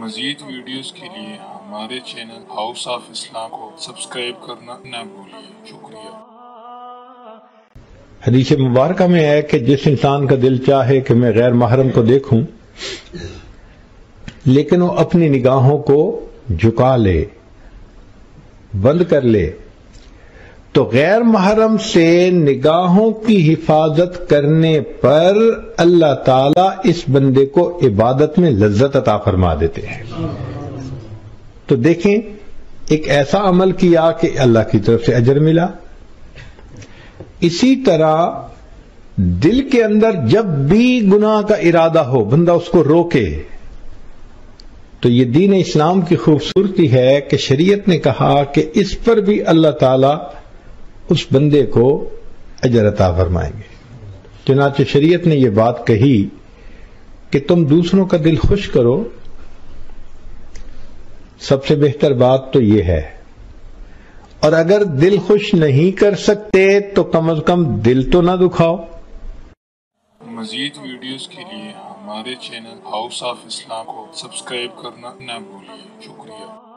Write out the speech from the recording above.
मजीद videos के लिए हमारे चैनल हाउस ऑफ़ इस्लाम को सब्सक्राइब करना न भूलिए। शुक्रिया। हदीस मुबारक में है कि जिस इंसान का दिल चाहे कि मैं गैर महरम को देखूँ, लेकिन वो अपनी निगाहों को झुका ले, बंद कर ले तो गैर महरम से निगाहों की हिफाजत करने पर अल्लाह ताला इस बंदे को इबादत में लज्जत अता फरमा देते हैं। तो देखें, एक ऐसा अमल किया कि अल्लाह की तरफ़ से अजर मिला। इसी तरह दिल के अंदर जब भी गुनाह का इरादा हो, बंदा उसको रोके तो ये दीन इस्लाम की खूबसूरती है कि शरीयत ने कहा कि इस पर भी अल्लाह ताला उस बंदे को अजरता फरमाएँगे। चुनाचे शरीयत ने यह बात कही कि तुम दूसरों का दिल खुश करो। सबसे बेहतर बात तो यह है। और अगर दिल खुश नहीं कर सकते तो कम अज कम दिल तो ना दुखाओ। मजीद वीडियोस के लिए हमारे चैनल हाउस ऑफ़ इस्लाम को सब्सक्राइब करना ना भूलिए। शुक्रिया।